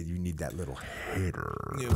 you need that little hitter. Yeah.